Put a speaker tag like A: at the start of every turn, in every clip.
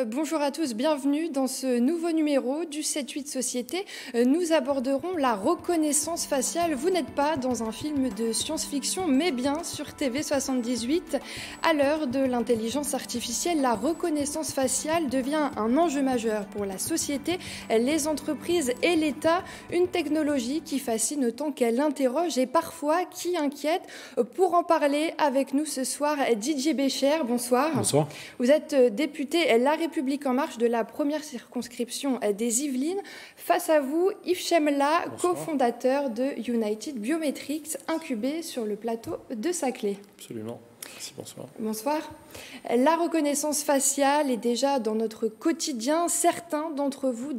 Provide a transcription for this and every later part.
A: Euh, bonjour à tous, bienvenue dans ce nouveau numéro du 7-8 Société. Euh, nous aborderons la reconnaissance faciale. Vous n'êtes pas dans un film de science-fiction, mais bien sur TV78. À l'heure de l'intelligence artificielle, la reconnaissance faciale devient un enjeu majeur pour la société, les entreprises et l'État. Une technologie qui fascine autant qu'elle interroge et parfois qui inquiète. Pour en parler avec nous ce soir, Didier Bécher, bonsoir.
B: Bonsoir.
A: Vous êtes député La République en marche de la première circonscription des Yvelines. Face à vous, Yves Chemla, cofondateur de United Biometrics, incubé sur le plateau de Saclay.
B: Absolument. Merci, bonsoir.
A: Bonsoir. La reconnaissance faciale est déjà dans notre quotidien. Certains d'entre vous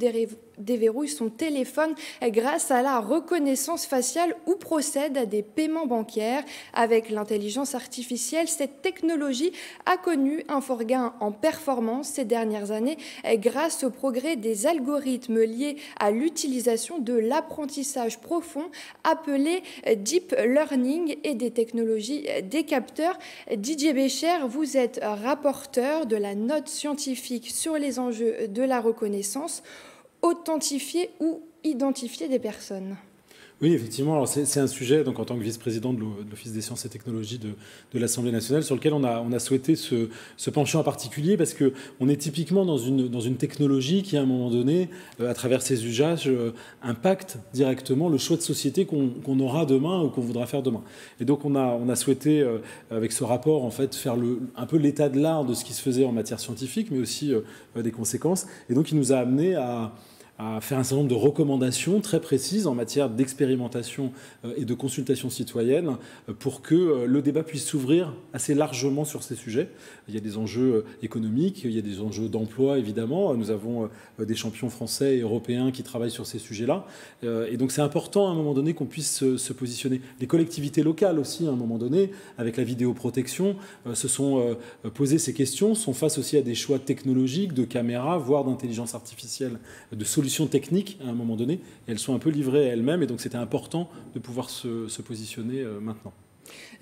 A: déverrouillent son téléphone grâce à la reconnaissance faciale ou procèdent à des paiements bancaires. Avec l'intelligence artificielle, cette technologie a connu un fort gain en performance ces dernières années grâce au progrès des algorithmes liés à l'utilisation de l'apprentissage profond appelé deep learning et des technologies des capteurs. Didier Bécher, vous êtes rapporteur de la note scientifique sur les enjeux de la reconnaissance, authentifier ou identifier des personnes.
B: Oui, effectivement. c'est, un sujet, donc en tant que vice-président de l'Office des sciences et technologies de, l'Assemblée nationale, sur lequel on a, souhaité se, pencher en particulier parce que on est typiquement dans une, technologie qui, à un moment donné, euh, à travers ses usages, euh, impacte directement le choix de société qu'on, aura demain ou qu'on voudra faire demain. Et donc, on a, souhaité, euh, avec ce rapport, en fait, faire un peu l'état de l'art de ce qui se faisait en matière scientifique, mais aussi des conséquences. Et donc, il nous a amené à à faire un certain nombre de recommandations très précises en matière d'expérimentation euh, et de consultation citoyenne euh, pour que euh, le débat puisse s'ouvrir assez largement sur ces sujets. Il y a des enjeux économiques, il y a des enjeux d'emploi évidemment. Nous avons des champions français et européens qui travaillent sur ces sujets-là. Et donc c'est important à un moment donné qu'on puisse se positionner. Les collectivités locales aussi, à un moment donné, avec la vidéoprotection, se sont posées ces questions, sont face aussi à des choix technologiques, de caméras, voire d'intelligence artificielle, de solutions techniques à un moment donné, elles sont un peu livrées à elles-mêmes, et donc c'était important de pouvoir se, positionner euh, maintenant.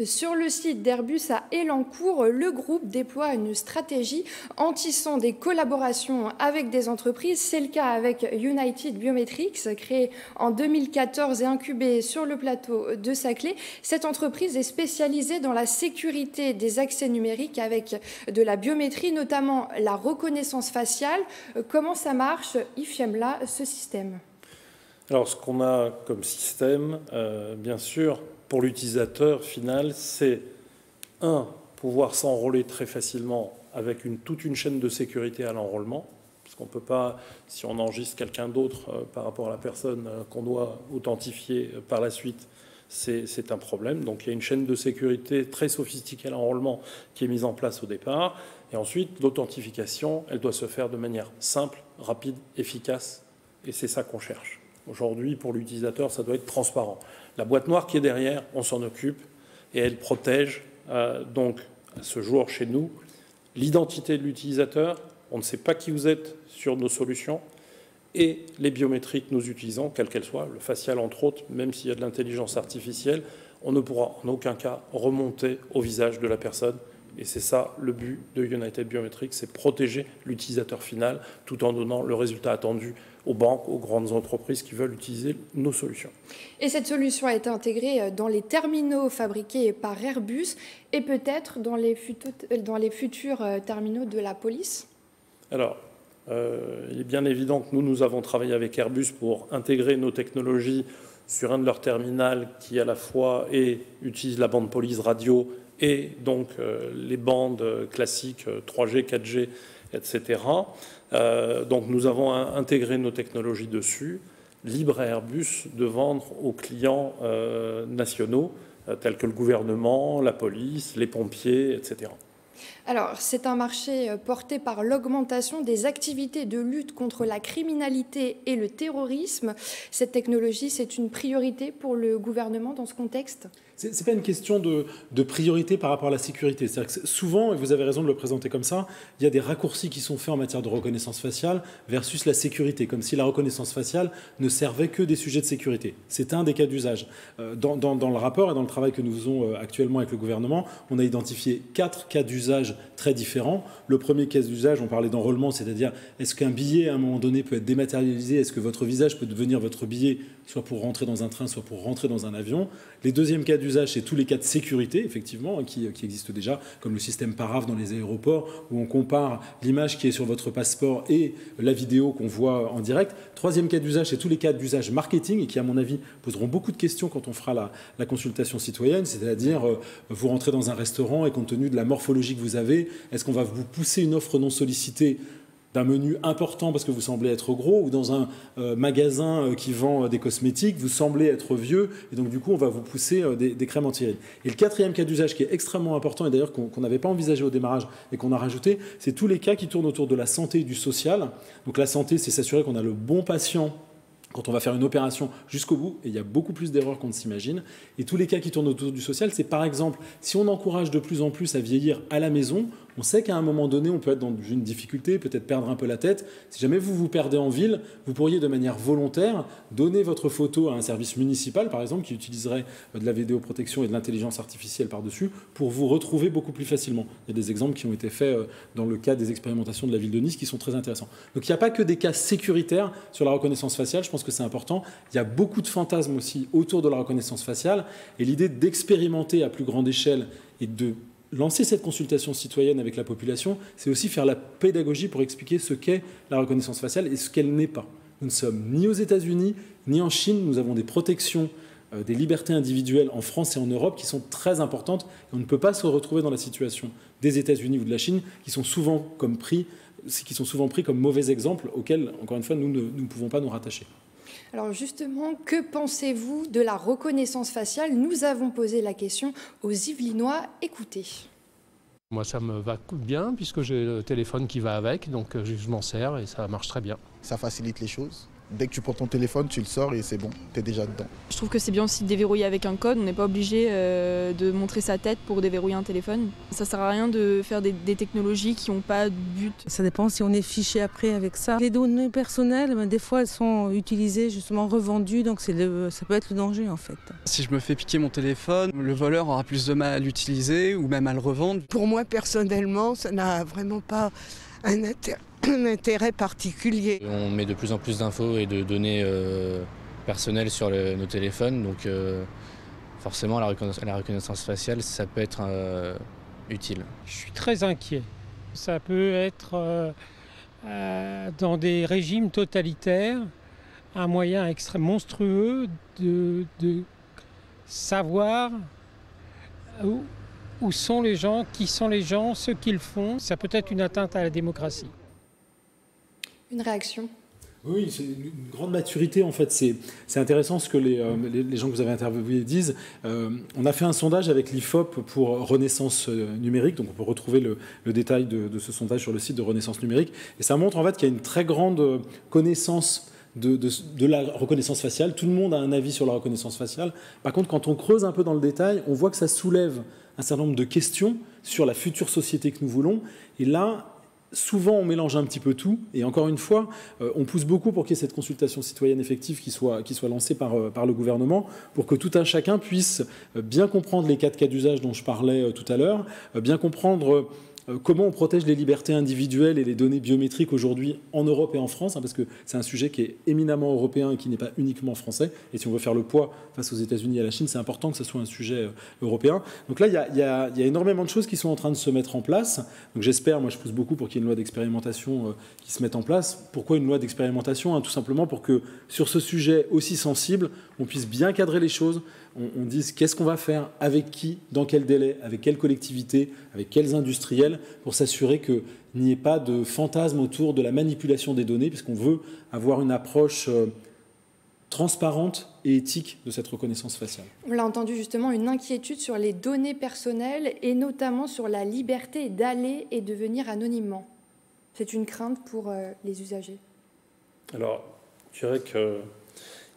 A: Sur le site d'Airbus à Elancourt, le groupe déploie une stratégie en tissant des collaborations avec des entreprises. C'est le cas avec United Biometrics, créé en 2014 et incubé sur le plateau de Saclay. Cette entreprise est spécialisée dans la sécurité des accès numériques avec de la biométrie, notamment la reconnaissance faciale. Comment ça marche, Yves Fiemla, ce système?
C: Alors, ce qu'on a comme système, euh, bien sûr, pour l'utilisateur final, c'est un, pouvoir s'enrôler très facilement avec toute une chaîne de sécurité à l'enrôlement, parce qu'on ne peut pas, si on enregistre quelqu'un d'autre euh, par rapport à la personne euh, qu'on doit authentifier euh, par la suite, c'est un problème. Donc il y a une chaîne de sécurité très sophistiquée à l'enrôlement qui est mise en place au départ. Et ensuite, l'authentification, elle doit se faire de manière simple, rapide, efficace. Et c'est ça qu'on cherche. Aujourd'hui, pour l'utilisateur, ça doit être transparent. La boîte noire qui est derrière, on s'en occupe et elle protège euh, donc à ce jour chez nous l'identité de l'utilisateur. On ne sait pas qui vous êtes sur nos solutions et les biométriques que nous utilisons, quelles qu'elles soient, le facial entre autres, même s'il y a de l'intelligence artificielle, on ne pourra en aucun cas remonter au visage de la personne. Et c'est ça le but de United Biometrics, c'est protéger l'utilisateur final tout en donnant le résultat attendu aux banques, aux grandes entreprises qui veulent utiliser nos solutions.
A: Et cette solution a été intégrée euh, dans les terminaux fabriqués par Airbus et peut-être dans les, futurs, euh, terminaux de la police?
C: Alors, euh, il est bien évident que nous, nous avons travaillé avec Airbus pour intégrer nos technologies sur un de leurs terminaux qui à la fois utilise la bande police radio et donc les bandes classiques 3G, 4G, etc. Euh, donc nous avons intégré nos technologies dessus, libre à Airbus de vendre aux clients euh, nationaux euh, tels que le gouvernement, la police, les pompiers, etc.
A: Alors, c'est un marché porté par l'augmentation des activités de lutte contre la criminalité et le terrorisme. Cette technologie, c'est une priorité pour le gouvernement dans ce contexte?
B: C'est pas une question de, priorité par rapport à la sécurité. C'est-à-dire que souvent, et vous avez raison de le présenter comme ça, il y a des raccourcis qui sont faits en matière de reconnaissance faciale versus la sécurité, comme si la reconnaissance faciale ne servait que des sujets de sécurité. C'est un des cas d'usage. Euh, dans, dans, dans, le rapport et dans le travail que nous faisons euh, actuellement avec le gouvernement, on a identifié quatre cas d'usage très différents. Le premier cas d'usage, on parlait d'enrôlement, c'est-à-dire est-ce qu'un billet à un moment donné peut être dématérialisé, est-ce que votre visage peut devenir votre billet, soit pour rentrer dans un train, soit pour rentrer dans un avion? Les deuxièmes cas d'usage, c'est tous les cas de sécurité, effectivement, qui, qui, existent déjà, comme le système Paraf dans les aéroports, où on compare l'image qui est sur votre passeport et la vidéo qu'on voit en direct. Troisième cas d'usage, c'est tous les cas d'usage marketing, et qui, à mon avis, poseront beaucoup de questions quand on fera la, la consultation citoyenne, c'est-à-dire, euh, vous rentrez dans un restaurant et compte tenu de la morphologie que vous avez, est-ce qu'on va vous pousser une offre non sollicitée d'un menu important parce que vous semblez être gros, ou dans un euh, magasin euh, qui vend euh, des cosmétiques, vous semblez être vieux, et donc du coup on va vous pousser des, crèmes anti-rides. Et le quatrième cas d'usage qui est extrêmement important, et d'ailleurs qu'on n'avait pas envisagé au démarrage et qu'on a rajouté, c'est tous les cas qui tournent autour de la santé et du social. Donc la santé, c'est s'assurer qu'on a le bon patient quand on va faire une opération jusqu'au bout, et il y a beaucoup plus d'erreurs qu'on ne s'imagine. Et tous les cas qui tournent autour du social, c'est par exemple, si on encourage de plus en plus à vieillir à la maison, on sait qu'à un moment donné, on peut être dans une difficulté, peut-être perdre un peu la tête. Si jamais vous vous perdez en ville, vous pourriez de manière volontaire donner votre photo à un service municipal, par exemple, qui utiliserait de la vidéoprotection et de l'intelligence artificielle par-dessus, pour vous retrouver beaucoup plus facilement. Il y a des exemples qui ont été faits euh, dans le cas des expérimentations de la ville de Nice qui sont très intéressants. Donc il n'y a pas que des cas sécuritaires sur la reconnaissance faciale, je pense que c'est important. Il y a beaucoup de fantasmes aussi autour de la reconnaissance faciale, et l'idée d'expérimenter à plus grande échelle et de lancer cette consultation citoyenne avec la population, c'est aussi faire la pédagogie pour expliquer ce qu'est la reconnaissance faciale et ce qu'elle n'est pas. Nous ne sommes ni aux États-Unis, ni en Chine. Nous avons des protections euh, des libertés individuelles en France et en Europe qui sont très importantes. Et on ne peut pas se retrouver dans la situation des États-Unis ou de la Chine qui sont souvent comme pris, qui sont souvent pris comme mauvais exemples auxquels, encore une fois, nous ne, nous ne pouvons pas nous rattacher.
A: Alors justement, que pensez-vous de la reconnaissance faciale? Nous avons posé la question aux Yvelinois. Écoutez.
D: Moi, ça me va bien puisque j'ai le téléphone qui va avec, donc euh, je m'en sers et ça marche très bien.
E: Ça facilite les choses? Dès que tu prends ton téléphone, tu le sors et c'est bon, tu es déjà dedans.
F: Je trouve que c'est bien aussi de déverrouiller avec un code. On n'est pas obligé euh, de montrer sa tête pour déverrouiller un téléphone. Ça sert à rien de faire des, des technologies qui n'ont pas de but.
G: Ça dépend si on est fiché après avec ça. Les données personnelles, ben, des fois, elles sont utilisées, justement revendues, donc le, ça peut être le danger en fait.
H: Si je me fais piquer mon téléphone, le voleur aura plus de mal à l'utiliser ou même à le revendre.
I: Pour moi, personnellement, ça n'a vraiment pas un intérêt un intérêt particulier.
J: On met de plus en plus d'infos et de données euh, personnelles sur le, nos téléphones, donc euh, forcément la reconnaissance, la reconnaissance, faciale, ça peut être euh, utile.
K: Je suis très inquiet. Ça peut être euh, dans des régimes totalitaires un moyen extrêmement monstrueux de, de savoir où, où sont les gens, qui sont les gens, ce qu'ils font. Ça peut être une atteinte à la démocratie.
A: Une réaction
B: oui, c'est une grande maturité en fait. C'est intéressant ce que les, euh, les, les, gens que vous avez interviewés disent. Euh, on a fait un sondage avec l'IFOP pour Renaissance euh, numérique, donc on peut retrouver le, le détail de, de, ce sondage sur le site de Renaissance numérique. Et ça montre en fait qu'il y a une très grande connaissance de, la reconnaissance faciale. Tout le monde a un avis sur la reconnaissance faciale. Par contre, quand on creuse un peu dans le détail, on voit que ça soulève un certain nombre de questions sur la future société que nous voulons. Et là, souvent on mélange un petit peu tout et encore une fois euh, on pousse beaucoup pour qu'il y ait cette consultation citoyenne effective qui soit, qui soit lancée par, euh, par le gouvernement pour que tout un chacun puisse euh, bien comprendre les quatre cas d'usage dont je parlais tout à l'heure, bien comprendre comment on protège les libertés individuelles et les données biométriques aujourd'hui en Europe et en France, hein, parce que c'est un sujet qui est éminemment européen et qui n'est pas uniquement français. Et si on veut faire le poids face aux États-Unis et à la Chine, c'est important que ce soit un sujet euh, européen. Donc là, il y, il y, a, énormément de choses qui sont en train de se mettre en place. Donc j'espère, moi je pousse beaucoup pour qu'il y ait une loi d'expérimentation euh, qui se mette en place. Pourquoi une loi d'expérimentation hein, Tout simplement pour que sur ce sujet aussi sensible, on puisse bien cadrer les choses, on, on dise qu'est-ce qu'on va faire, avec qui, dans quel délai, avec quelle collectivité, avec quels industriels, pour s'assurer qu'il n'y ait pas de fantasme autour de la manipulation des données, puisqu'on veut avoir une approche euh, transparente et éthique de cette reconnaissance faciale.
A: On l'a entendu justement, une inquiétude sur les données personnelles et notamment sur la liberté d'aller et de venir anonymement. C'est une crainte pour euh, les usagers.
C: Alors, je dirais qu'il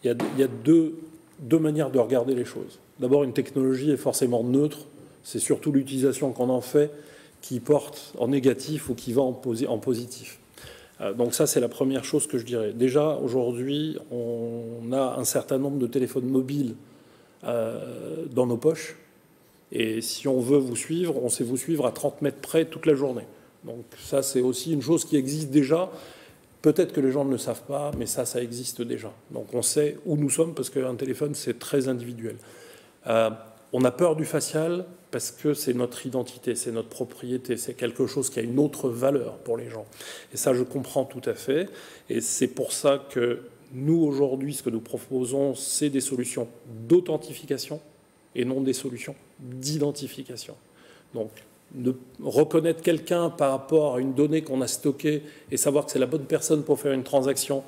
C: y a deux, deux manières de regarder les choses. d'abord, une technologie est forcément neutre. C'est surtout l'utilisation qu'on en fait qui porte en négatif ou qui va en, positif. Euh, donc ça, c'est la première chose que je dirais. Déjà, aujourd'hui, on a un certain nombre de téléphones mobiles euh, dans nos poches. Et si on veut vous suivre, on sait vous suivre à 30 mètres près toute la journée. Donc ça, c'est aussi une chose qui existe déjà. Peut-être que les gens ne le savent pas, mais ça, ça existe déjà. Donc on sait où nous sommes parce qu'un téléphone, c'est très individuel. Euh, on a peur du facial parce que c'est notre identité, c'est notre propriété, c'est quelque chose qui a une autre valeur pour les gens. Et ça, je comprends tout à fait. Et c'est pour ça que nous, aujourd'hui, ce que nous proposons, c'est des solutions d'authentification et non des solutions d'identification. Donc, de reconnaître quelqu'un par rapport à une donnée qu'on a stockée et savoir que c'est la bonne personne pour faire une transaction,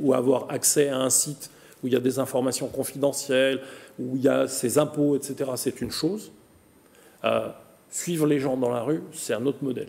C: ou avoir accès à un site où il y a des informations confidentielles, où il y a ses impôts, etc., c'est une chose. Euh, suivre les gens dans la rue, c'est un autre modèle.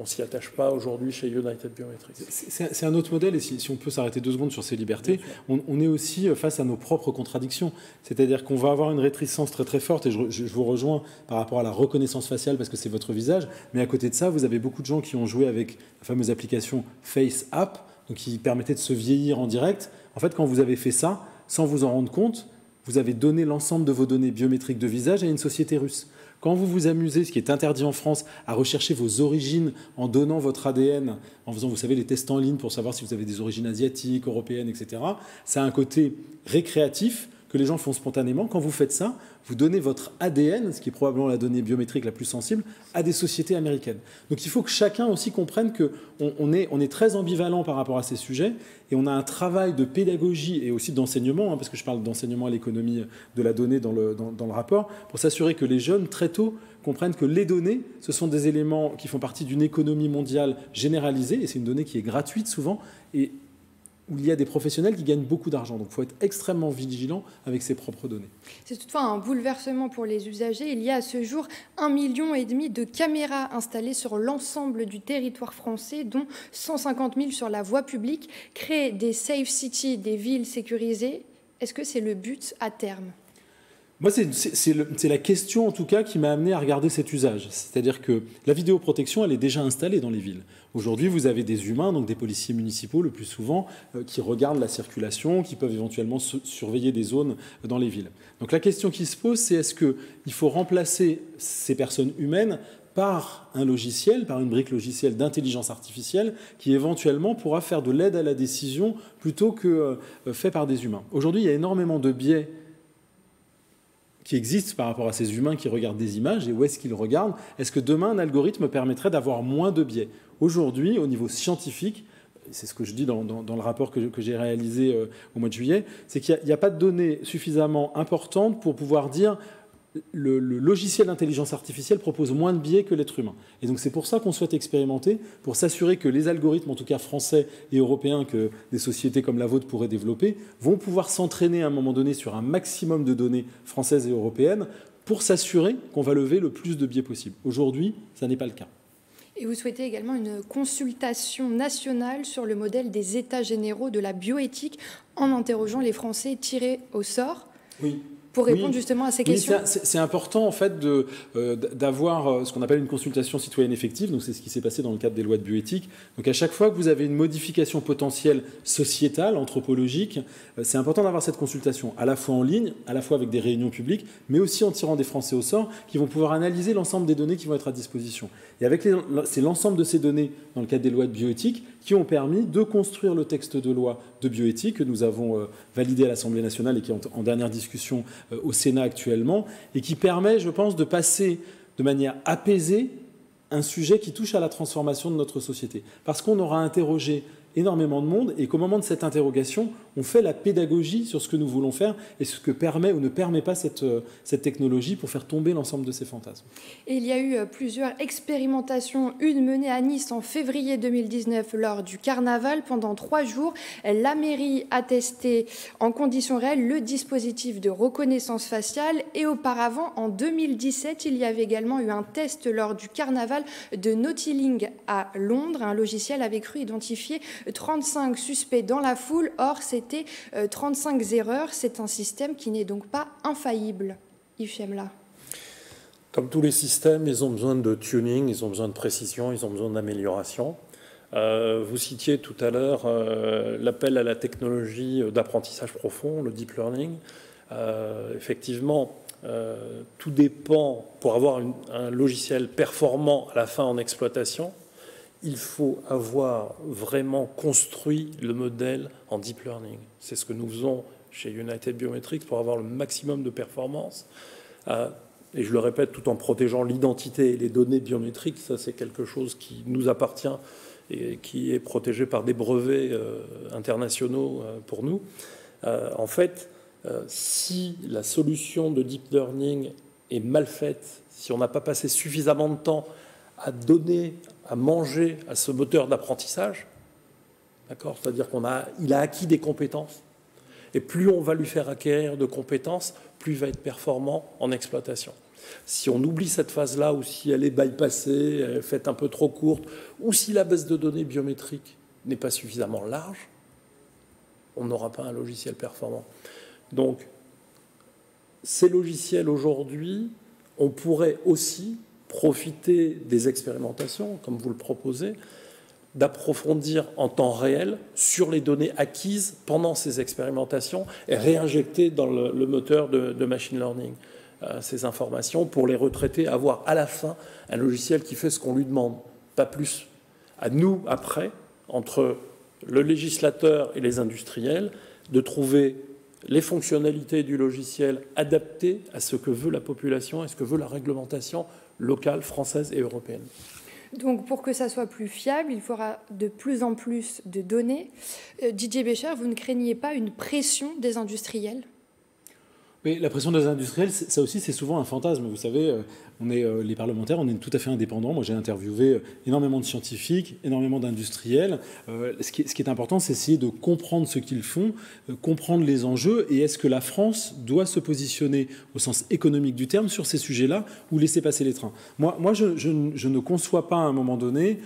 C: On s'y attache pas aujourd'hui chez United Biometrics.
B: C'est un autre modèle, et si, on peut s'arrêter deux secondes sur ces libertés, on, est aussi face à nos propres contradictions. C'est-à-dire qu'on va avoir une réticence très très forte, et je, vous rejoins par rapport à la reconnaissance faciale, parce que c'est votre visage, mais à côté de ça, vous avez beaucoup de gens qui ont joué avec la fameuse application Face App, donc qui permettait de se vieillir en direct. En fait, quand vous avez fait ça, sans vous en rendre compte, vous avez donné l'ensemble de vos données biométriques de visage à une société russe. Quand vous vous amusez, ce qui est interdit en France, à rechercher vos origines en donnant votre ADN, en faisant, vous savez, les tests en ligne pour savoir si vous avez des origines asiatiques, européennes, etc., ça a un côté récréatif que les gens font spontanément. Quand vous faites ça, vous donnez votre ADN, ce qui est probablement la donnée biométrique la plus sensible, à des sociétés américaines. Donc il faut que chacun aussi comprenne qu'on on est, très ambivalent par rapport à ces sujets et on a un travail de pédagogie et aussi d'enseignement, hein, parce que je parle d'enseignement à l'économie de la donnée dans le, dans le rapport, pour s'assurer que les jeunes, très tôt, comprennent que les données, ce sont des éléments qui font partie d'une économie mondiale généralisée, et c'est une donnée qui est gratuite souvent, et où il y a des professionnels qui gagnent beaucoup d'argent. Donc il faut être extrêmement vigilant avec ses propres données.
A: C'est toutefois un bouleversement pour les usagers. Il y a à ce jour un million et demi de caméras installées sur l'ensemble du territoire français, dont 150 000 sur la voie publique. Créer des safe cities, des villes sécurisées, est-ce que c'est le but à terme?
B: Moi, c'est la question, en tout cas, qui m'a amené à regarder cet usage. C'est-à-dire que la vidéoprotection, elle est déjà installée dans les villes. Aujourd'hui, vous avez des humains, donc des policiers municipaux le plus souvent, euh, qui regardent la circulation, qui peuvent éventuellement surveiller des zones dans les villes. Donc la question qui se pose, c'est est-ce qu'il faut remplacer ces personnes humaines par un logiciel, par une brique logicielle d'intelligence artificielle qui éventuellement pourra faire de l'aide à la décision plutôt que euh, fait par des humains? Aujourd'hui, il y a énormément de biais qui existent par rapport à ces humains qui regardent des images et où est-ce qu'ils regardent? Est-ce que demain un algorithme permettrait d'avoir moins de biais? Aujourd'hui, au niveau scientifique, c'est ce que je dis dans, le rapport que, j'ai réalisé euh, au mois de juillet, c'est qu'il n'y a, pas de données suffisamment importantes pour pouvoir dire le, logiciel d'intelligence artificielle propose moins de biais que l'être humain. Et donc c'est pour ça qu'on souhaite expérimenter, pour s'assurer que les algorithmes, en tout cas français et européens, que des sociétés comme la vôtre pourraient développer, vont pouvoir s'entraîner à un moment donné sur un maximum de données françaises et européennes pour s'assurer qu'on va lever le plus de biais possible. Aujourd'hui, ça n'est pas le cas.
A: Et vous souhaitez également une consultation nationale sur le modèle des États généraux de la bioéthique en interrogeant les Français tirés au sort?
B: Oui
A: pour répondre justement à ces questions
B: C'est important en fait euh, d'avoir euh, ce qu'on appelle une consultation citoyenne effective. Donc c'est ce qui s'est passé dans le cadre des lois de bioéthique. Donc à chaque fois que vous avez une modification potentielle sociétale, anthropologique, euh, c'est important d'avoir cette consultation à la fois en ligne, à la fois avec des réunions publiques, mais aussi en tirant des Français au sort qui vont pouvoir analyser l'ensemble des données qui vont être à disposition. Et avec c'est l'ensemble de ces données dans le cadre des lois de bioéthique qui ont permis de construire le texte de loi de bioéthique que nous avons validé à l'Assemblée nationale et qui est en dernière discussion euh, au Sénat actuellement, et qui permet, je pense, de passer de manière apaisée un sujet qui touche à la transformation de notre société. Parce qu'on aura interrogé énormément de monde et qu'au moment de cette interrogation, on fait la pédagogie sur ce que nous voulons faire et ce que permet ou ne permet pas cette, euh, technologie pour faire tomber l'ensemble de ces fantasmes.
A: Il y a eu euh, plusieurs expérimentations, une menée à Nice en février 2019 lors du carnaval pendant trois jours. La mairie a testé en conditions réelles le dispositif de reconnaissance faciale et auparavant, en 2017, il y avait également eu un test lors du carnaval de Nautiling à Londres. Un logiciel avait cru identifier 35 suspects dans la foule. Or, c'était 35 euh, erreurs. C'est un système qui n'est donc pas infaillible. Yves
C: Comme tous les systèmes, ils ont besoin de tuning, ils ont besoin de précision, ils ont besoin d'amélioration. Euh, vous citiez tout à l'heure euh, l'appel à la technologie d'apprentissage profond, le deep learning. Effectivement, tout dépend, pour avoir un logiciel performant à la fin en exploitation, il faut avoir vraiment construit le modèle en deep learning. C'est ce que nous faisons chez United Biometrics pour avoir le maximum de performance. et je le répète, tout en protégeant l'identité et les données biométriques, ça c'est quelque chose qui nous appartient et qui est protégé par des brevets euh, internationaux euh, pour nous. Euh, en fait, si la solution de deep learning est mal faite, si on n'a pas passé suffisamment de temps à donner, à manger à ce moteur d'apprentissage, d'accord, c'est-à-dire qu'on a, il a acquis des compétences, et plus on va lui faire acquérir de compétences, plus il va être performant en exploitation. Si on oublie cette phase-là, ou si elle est bypassée, faite un peu trop courte, ou si la base de données biométrique n'est pas suffisamment large, on n'aura pas un logiciel performant. Donc, ces logiciels aujourd'hui, on pourrait aussi profiter des expérimentations, comme vous le proposez, d'approfondir en temps réel sur les données acquises pendant ces expérimentations et réinjecter dans le, moteur de machine learning. Euh, ces informations pour les retraités, avoir à la fin un logiciel qui fait ce qu'on lui demande, pas plus. À nous, après, entre le législateur et les industriels, de trouver les fonctionnalités du logiciel adaptées à ce que veut la population et ce que veut la réglementation locale, française et européenne.
A: Donc pour que ça soit plus fiable, il faudra de plus en plus de données. Euh, Didier Bécher, vous ne craignez pas une pression des industriels?
B: La pression des industriels, ça aussi, c'est souvent un fantasme. Vous savez, euh, on est euh, les parlementaires, on est tout à fait indépendants. Moi, j'ai interviewé euh, énormément de scientifiques, énormément d'industriels. ce, qui est, important, c'est essayer de comprendre ce qu'ils font, comprendre les enjeux, et est-ce que la France doit se positionner au sens économique du terme sur ces sujets-là ou laisser passer les trains. Moi je, ne conçois pas à un moment donné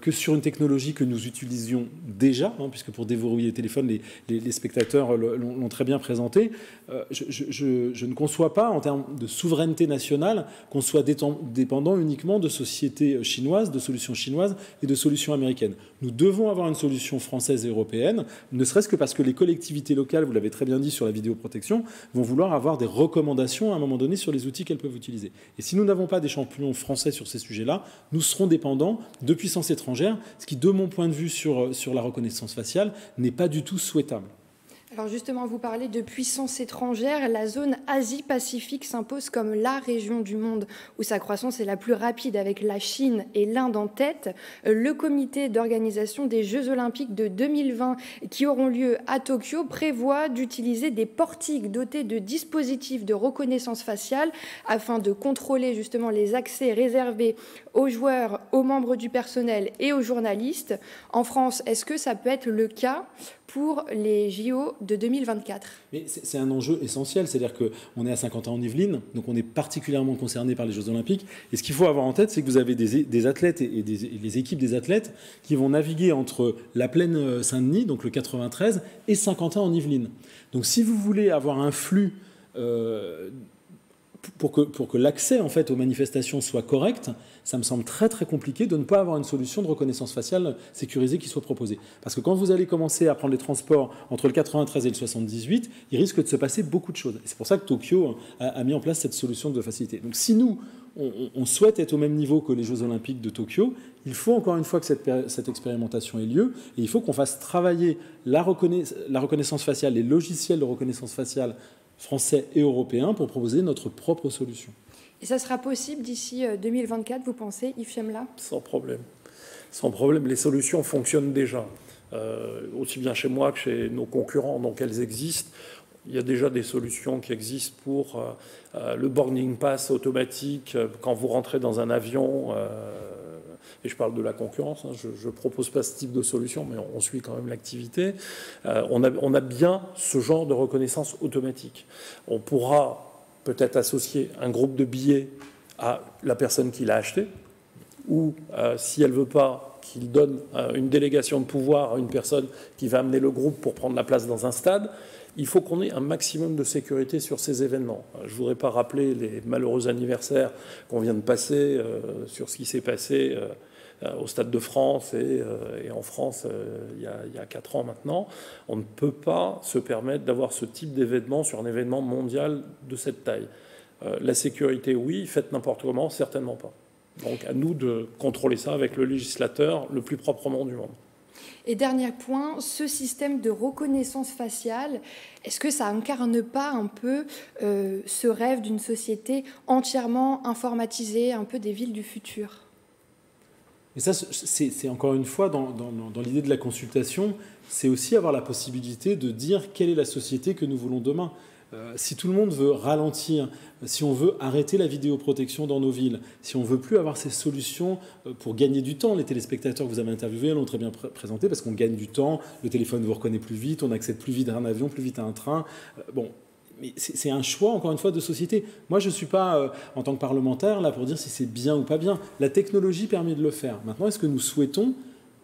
B: que sur une technologie que nous utilisions déjà, hein, puisque pour déverrouiller les téléphones, les, spectateurs l'ont très bien présenté, je, je, ne conçois pas en termes de souveraineté nationale qu'on soit dépendant uniquement de sociétés chinoises, de solutions chinoises et de solutions américaines. Nous devons avoir une solution française et européenne, ne serait-ce que parce que les collectivités locales, vous l'avez très bien dit sur la vidéoprotection, vont vouloir avoir des recommandations à un moment donné sur les outils qu'elles peuvent utiliser. Et si nous n'avons pas des champions français sur ces sujets-là, nous serons dépendants de puissances étrangères, ce qui, de mon point de vue sur, sur la reconnaissance faciale, n'est pas du tout souhaitable.
A: Alors justement, vous parlez de puissance étrangère. La zone Asie-Pacifique s'impose comme la région du monde où sa croissance est la plus rapide avec la Chine et l'Inde en tête. Le comité d'organisation des Jeux olympiques de 2020 qui auront lieu à Tokyo prévoit d'utiliser des portiques dotés de dispositifs de reconnaissance faciale afin de contrôler justement les accès réservés aux joueurs, aux membres du personnel et aux journalistes. En France, est-ce que ça peut être le cas? Pour les JO de 2024
B: Mais c'est un enjeu essentiel, c'est-à-dire qu'on est à 50 ans en Yvelines, donc on est particulièrement concerné par les Jeux Olympiques. Et ce qu'il faut avoir en tête, c'est que vous avez des, athlètes et, des, les équipes des athlètes qui vont naviguer entre la plaine euh, Saint-Denis, donc le 93, et Saint-Quentin en Yvelines. Donc si vous voulez avoir un flux euh, pour que, pour que l'accès en fait aux manifestations soit correct, ça me semble très très compliqué de ne pas avoir une solution de reconnaissance faciale sécurisée qui soit proposée. Parce que quand vous allez commencer à prendre les transports entre le 93 et le 78, il risque de se passer beaucoup de choses. C'est pour ça que Tokyo a, mis en place cette solution de facilité. Donc si nous, on, souhaite être au même niveau que les Jeux Olympiques de Tokyo, il faut encore une fois que cette, cette expérimentation ait lieu et il faut qu'on fasse travailler la, la reconnaissance faciale, les logiciels de reconnaissance faciale français et européens pour proposer notre propre solution.
A: Et ça sera possible d'ici 2024, euh, vous pensez, Yves Chemla?
C: Sans problème. Sans problème, les solutions fonctionnent déjà. Euh, aussi bien chez moi que chez nos concurrents, donc elles existent. Il y a déjà des solutions qui existent pour euh, le boarding pass automatique quand vous rentrez dans un avion je parle de la concurrence, hein, je ne propose pas ce type de solution, mais on, suit quand même l'activité, euh, on, a, bien ce genre de reconnaissance automatique. On pourra peut-être associer un groupe de billets à la personne qui l'a acheté, ou si elle ne veut pas qu'il donne une délégation de pouvoir à une personne qui va amener le groupe pour prendre la place dans un stade, il faut qu'on ait un maximum de sécurité sur ces événements. Je ne voudrais pas rappeler les malheureux anniversaires qu'on vient de passer sur ce qui s'est passé euh, au Stade de France et, euh, en France euh, il y, a, 4 ans maintenant. On ne peut pas se permettre d'avoir ce type d'événement sur un événement mondial de cette taille. la sécurité, oui, faites n'importe comment, certainement pas. Donc à nous de contrôler ça avec le législateur le plus proprement du monde.
A: Et dernier point, ce système de reconnaissance faciale, est-ce que ça incarne pas un peu ce rêve d'une société entièrement informatisée, un peu des villes du futur?
B: Et ça, c'est encore une fois dans, l'idée de la consultation, c'est aussi avoir la possibilité de dire quelle est la société que nous voulons demain. Euh, si tout le monde veut ralentir, si on veut arrêter la vidéoprotection dans nos villes, si on veut plus avoir ces solutions euh, pour gagner du temps, les téléspectateurs que vous avez interviewés l'ont très bien présenté parce qu'on gagne du temps, le téléphone vous reconnaît plus vite, on accède plus vite à un avion, plus vite à un train. Euh, bon, mais c'est un choix, encore une fois, de société. Moi, je ne suis pas, euh, en tant que parlementaire, là pour dire si c'est bien ou pas bien. La technologie permet de le faire. Maintenant, est-ce que nous souhaitons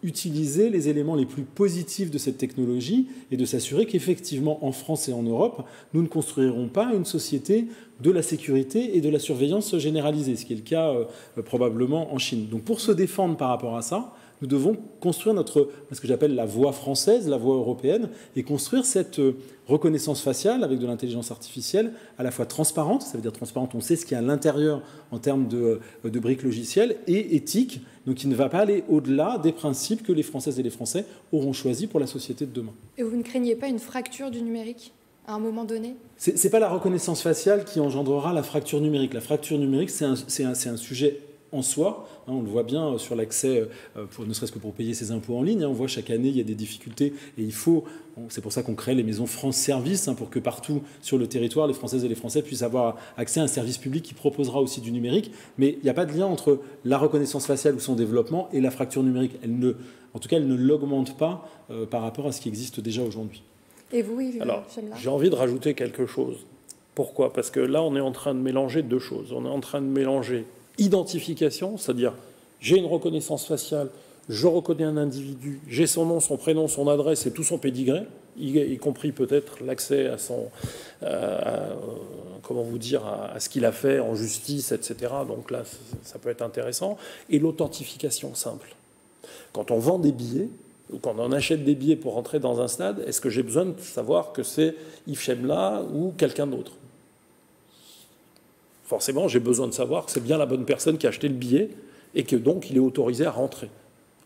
B: utiliser les éléments les plus positifs de cette technologie et de s'assurer qu'effectivement, en France et en Europe, nous ne construirons pas une société de la sécurité et de la surveillance généralisée, ce qui est le cas euh, probablement en Chine. Donc, pour se défendre par rapport à ça, nous devons construire notre, ce que j'appelle la voie française, la voie européenne, et construire cette euh, reconnaissance faciale avec de l'intelligence artificielle à la fois transparente, ça veut dire transparente, on sait ce qu'il y a à l'intérieur en termes de, euh, de, briques logicielles, et éthique, donc qui ne va pas aller au-delà des principes que les Françaises et les Français auront choisis pour la société de demain.
A: Et vous ne craignez pas une fracture du numérique à un moment donné?
B: Ce n'est pas la reconnaissance faciale qui engendrera la fracture numérique. La fracture numérique, c'est un, un, un sujet en soi. Hein, on le voit bien sur l'accès, euh, ne serait-ce que pour payer ses impôts en ligne. Hein. On voit chaque année, il y a des difficultés et il faut, c'est pour ça qu'on crée les maisons France Service, hein, pour que partout sur le territoire, les Françaises et les Français puissent avoir accès à un service public qui proposera aussi du numérique. Mais il n'y a pas de lien entre la reconnaissance faciale ou son développement et la fracture numérique. Elle ne, en tout cas, elle ne l'augmente pas euh, par rapport à ce qui existe déjà aujourd'hui.
A: Et vous, Yves
C: Alors, j'ai envie de rajouter quelque chose. Pourquoi? Parce que là, on est en train de mélanger deux choses. On est en train de mélanger identification, c'est-à-dire j'ai une reconnaissance faciale, je reconnais un individu, j'ai son nom, son prénom, son adresse et tout son pédigré, y, compris peut-être l'accès à son, euh, comment vous dire, à, ce qu'il a fait en justice, etc. Donc là, ça peut être intéressant. Et l'authentification simple. Quand on vend des billets, ou quand on achète des billets pour rentrer dans un stade, est-ce que j'ai besoin de savoir que c'est Yves Chemla ou quelqu'un d'autre? Forcément, j'ai besoin de savoir que c'est bien la bonne personne qui a acheté le billet et que donc il est autorisé à rentrer.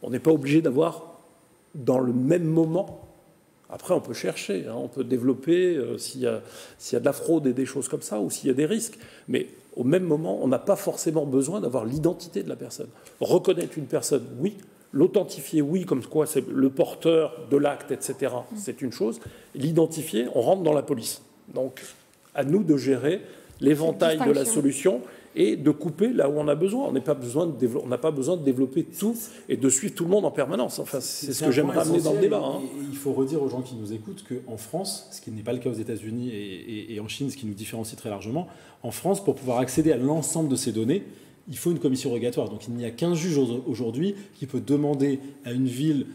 C: On n'est pas obligé d'avoir dans le même moment. Après, on peut chercher, hein, on peut développer euh, s'il y, y, a de la fraude et des choses comme ça, ou s'il y a des risques. Mais au même moment, on n'a pas forcément besoin d'avoir l'identité de la personne. Reconnaître une personne, oui. L'authentifier, oui, comme quoi c'est le porteur de l'acte, etc., c'est une chose. L'identifier, on rentre dans la police. Donc, à nous de gérer l'éventail de la solution et de couper là où on a besoin. On n'a pas, besoin de pas besoin de développer tout et de suivre tout le monde en permanence. Enfin, c'est ce que j'aime ramener dans le débat. Hein.
B: il faut redire aux gens qui nous écoutent qu'en France, ce qui n'est pas le cas aux États-Unis et, et en Chine, ce qui nous différencie très largement, en France, pour pouvoir accéder à l'ensemble de ces données, il faut une commission rogatoire. Donc il n'y a qu'un juge aujourd'hui qui peut demander à une ville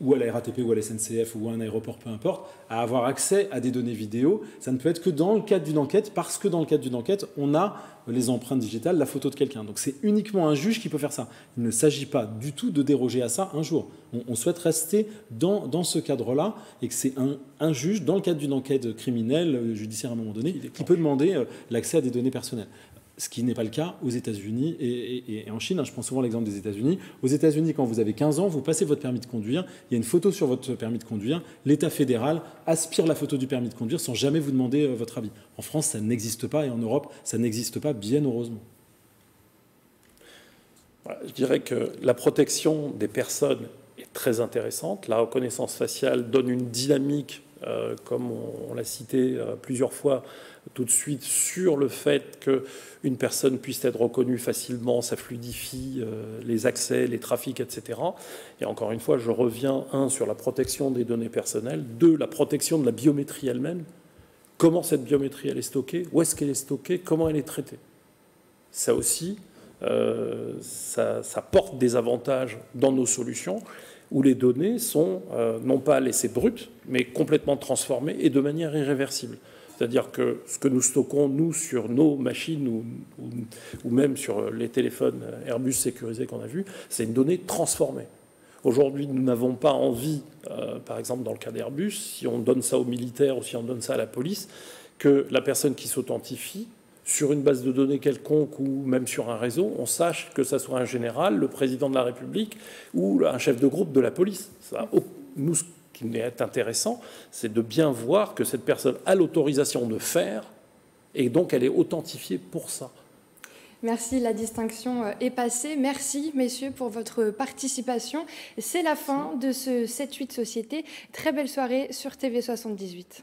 B: ou à la RATP ou à la SNCF ou à un aéroport, peu importe, à avoir accès à des données vidéo. Ça ne peut être que dans le cadre d'une enquête, parce que dans le cadre d'une enquête, on a les empreintes digitales, la photo de quelqu'un. Donc c'est uniquement un juge qui peut faire ça. Il ne s'agit pas du tout de déroger à ça un jour. On, souhaite rester dans, dans ce cadre-là et que c'est un, un, juge, dans le cadre d'une enquête criminelle, judiciaire à un moment donné, qui peut demander euh, l'accès à des données personnelles ce qui n'est pas le cas aux États-Unis et, en Chine. Hein, je prends souvent l'exemple des États-Unis. Aux États-Unis, quand vous avez 15 ans, vous passez votre permis de conduire, il y a une photo sur votre permis de conduire, l'État fédéral aspire la photo du permis de conduire sans jamais vous demander euh, votre avis. En France, ça n'existe pas et en Europe, ça n'existe pas, bien heureusement.
C: Je dirais que la protection des personnes est très intéressante. La reconnaissance faciale donne une dynamique, euh, comme on, l'a cité euh, plusieurs fois, tout de suite sur le fait qu'une personne puisse être reconnue facilement, ça fluidifie euh, les accès, les trafics, etc. Et encore une fois, je reviens, un, sur la protection des données personnelles, deux, la protection de la biométrie elle-même. Comment cette biométrie elle est stockée? Où est-ce qu'elle est stockée? Comment elle est traitée? Ça aussi, ça, porte des avantages dans nos solutions où les données sont non pas laissées brutes, mais complètement transformées et de manière irréversible. C'est-à-dire que ce que nous stockons, nous, sur nos machines ou, ou même sur les téléphones Airbus sécurisés qu'on a vus, c'est une donnée transformée. Aujourd'hui, nous n'avons pas envie, euh, par exemple dans le cas d'Airbus, si on donne ça aux militaires ou si on donne ça à la police, que la personne qui s'authentifie sur une base de données quelconque ou même sur un réseau, on sache que ça soit un général, le président de la République ou un chef de groupe de la police. nous, ce qui est intéressant, c'est de bien voir que cette personne a l'autorisation de faire et donc elle est authentifiée pour ça.
A: Merci, la distinction euh, est passée. Merci, messieurs, pour votre participation. C'est la fin de ce 7-8 Société. Très belle soirée sur TV78.